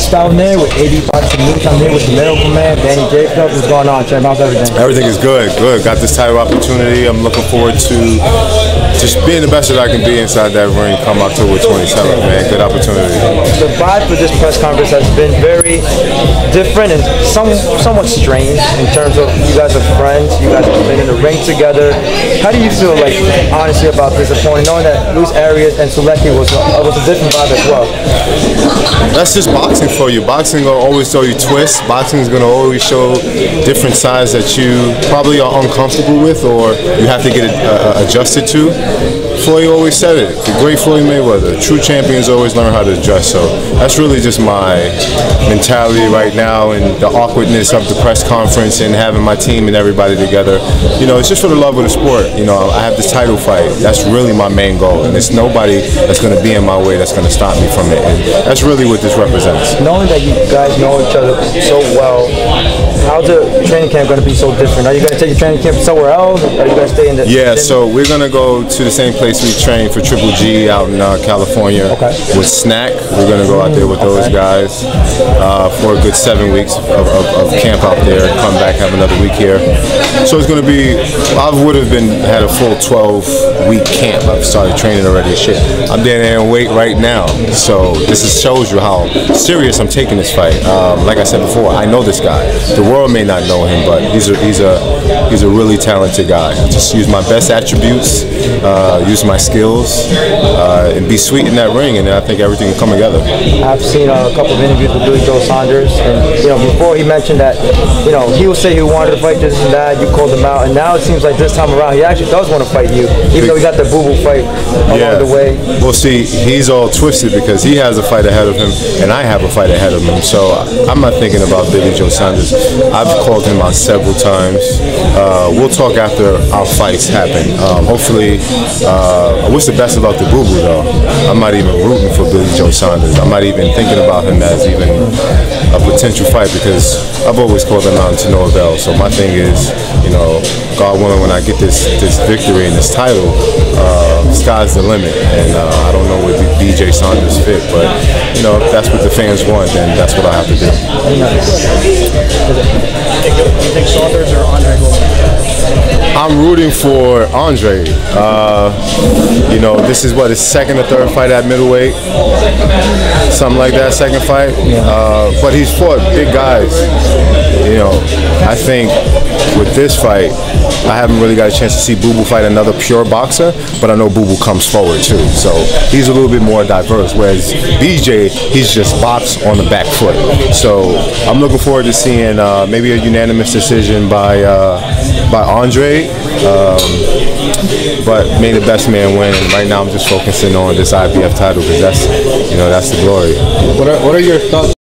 guest down there with 85 News. I'm here with the Miracle Man, Danny Jacobs. What's going on, champ? How's everything? Everything is good, good. Got this title opportunity. I'm looking forward to just being the best that I can be inside that ring come October 27th, man. Good opportunity. The vibe for this press conference has been very different and some, somewhat strange in terms of you guys are friends, you guys have been in the ring together. How do you feel, like, honestly, about this opponent, knowing that Luis Arias and Sulecki was, uh, was a different vibe as well? That's just boxing for you. Boxing will always show you twists. Boxing is going to always show different sides that you probably are uncomfortable with or you have to get uh, adjusted to. Floyd always said it. The great Floyd Mayweather. True champions always learn how to adjust. So that's really just my mentality right now and the awkwardness of the press conference and having my team and everybody together. You know, it's just for the love of the sport. You know, I have this title fight. That's really my main goal. And it's nobody that's going to be in my way that's going to stop me from it. And that's really what this represents. Knowing that you guys know each other so well, how's the training camp going to be so different? Are you going to take your training camp somewhere else? Or are you going to stay in the? Yeah, so we're going to go to the same place we trained for Triple G out in uh, California okay. with Snack. We're going to go out there with those guys uh, for a good seven weeks of, of, of, camp out there. Come back, have another week here. So it's going to be. I would have been had a full 12 week camp. I've started training already. Shit, I'm down there in weight right now. So this is, shows you how serious I'm taking this fight. Um, like I said before, I know this guy. The world may not know him, but he's a he's a he's a really talented guy. I just use my best attributes, uh, use my skills, uh, and be sweet in that ring, and I think everything will come together. I've seen a couple of interviews with Billy Joe Saunders, and you know before he mentioned that, you know he would say he wanted to fight this and that. You called him out, and now it seems like this time around he actually does want to fight you, even though he got the boo boo fight along yeah. the way. Well, see, he's all twisted because he has a fight ahead of him, and I have a fight ahead of him. So I'm not thinking about Billy Joe Saunders. I've called him out several times. Uh, we'll talk after our fights happen. Um, hopefully, uh, I wish the best about the Boo Boo though. I'm not even rooting for Billy Joe Saunders. I'm not even thinking about him as even a potential fight because I've always called him out to no avail. So my thing is, you know, God willing, when I get this this victory and this title, uh, sky's the limit. And uh, I don't know where BJ Saunders fit, but you know, if that's what the fans want, then that's what I have to do. You think Saunders or Andrade I'm rooting for Andrade. Uh, you know, this is what his second or third fight at middleweight, something like that. Second fight, uh, but he's fought big guys. You know, I think with this fight, I haven't really got a chance to see Boo Boo fight another pure boxer, but I know Boo Boo comes forward too. So he's a little bit more diverse. Whereas BJ, he's just bops on the back foot. So I'm looking forward to seeing uh, maybe a unanimous decision by uh, by Andrade. Um, but may the best man win. Right now, I'm just focusing on this IBF title because that's you know that's the glory. What are, what are your thoughts?